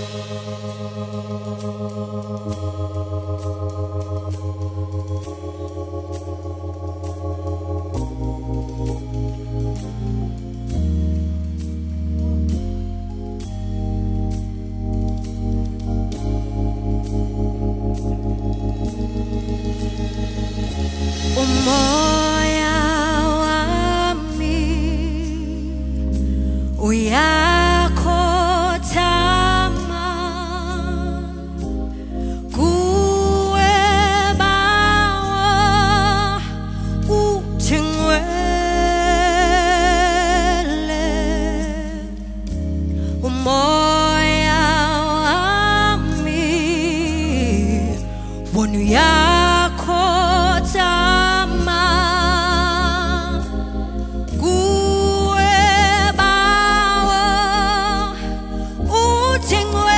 Música mikono yakho tama. Kuwe bawo uthengwe